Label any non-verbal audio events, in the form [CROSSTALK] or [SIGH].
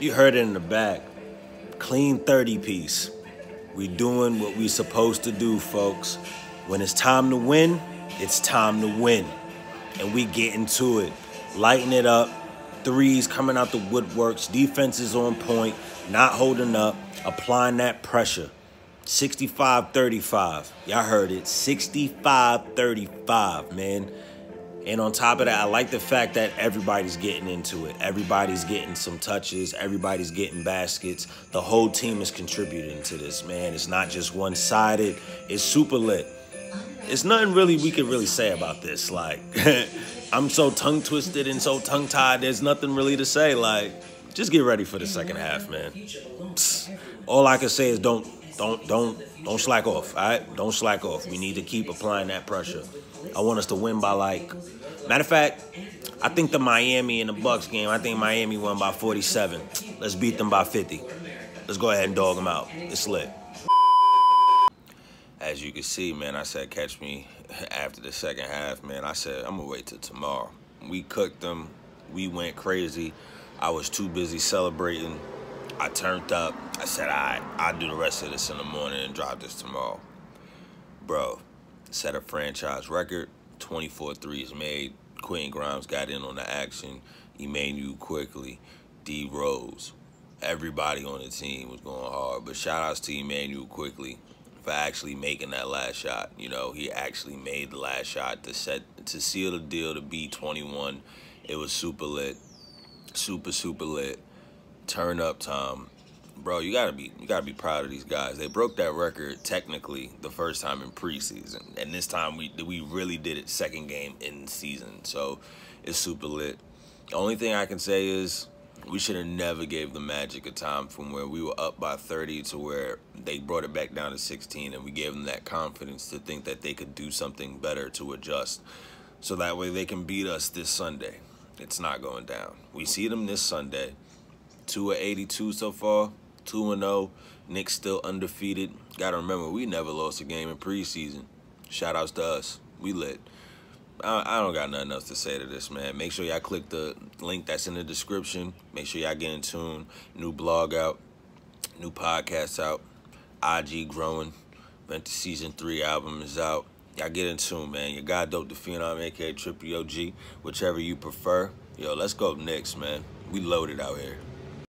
You heard it in the back. Clean 30 piece. We doing what we supposed to do, folks. When it's time to win, it's time to win. And we get into it. Lighten it up. Threes coming out the woodworks. Defense is on point. Not holding up. Applying that pressure. 65 35. Y'all heard it. 65 35, man. And on top of that, I like the fact that everybody's getting into it. Everybody's getting some touches. Everybody's getting baskets. The whole team is contributing to this, man. It's not just one sided, it's super lit. It's nothing really we can really say about this. Like, [LAUGHS] I'm so tongue twisted and so tongue tied, there's nothing really to say. Like, just get ready for the second half, man. All I can say is don't don't don't don't slack off. All right, don't slack off. We need to keep applying that pressure. I want us to win by like. Matter of fact, I think the Miami and the Bucks game. I think Miami won by 47. Let's beat them by 50. Let's go ahead and dog them out. It's lit. As you can see, man, I said catch me after the second half, man. I said I'm gonna wait till tomorrow. We cooked them. We went crazy. I was too busy celebrating. I turned up. I said, right, I'll do the rest of this in the morning and drop this tomorrow. Bro, set a franchise record. 24 threes made. Quentin Grimes got in on the action. Immanuel Quickley. D Rose. Everybody on the team was going hard. But shout outs to Immanuel Quickley for actually making that last shot. You know, he actually made the last shot to set to seal the deal to be 21. It was super lit. Super, super lit. Turn up time bro, you gotta be you gotta be proud of these guys. They broke that record technically the first time in preseason, and this time we we really did it second game in season. So it's super lit. The only thing I can say is we should have never gave the Magic a time from where we were up by 30 to where they brought it back down to 16, and we gave them that confidence to think that they could do something better to adjust, so that way they can beat us this Sunday. It's not going down. We see them this Sunday. Two of 82 so far. 2 0. Knicks still undefeated. Got to remember, we never lost a game in preseason. Shout outs to us. We lit. I, don't got nothing else to say to this, man. Make sure y'all click the link that's in the description. Make sure y'all get in tune. New blog out, new podcast out, IG growing. Vent Season 3 album is out. Y'all get in tune, man. Your guy Dope the Phenom, aka Trippy OG, whichever you prefer. Yo, let's go Knicks, man. We loaded out here.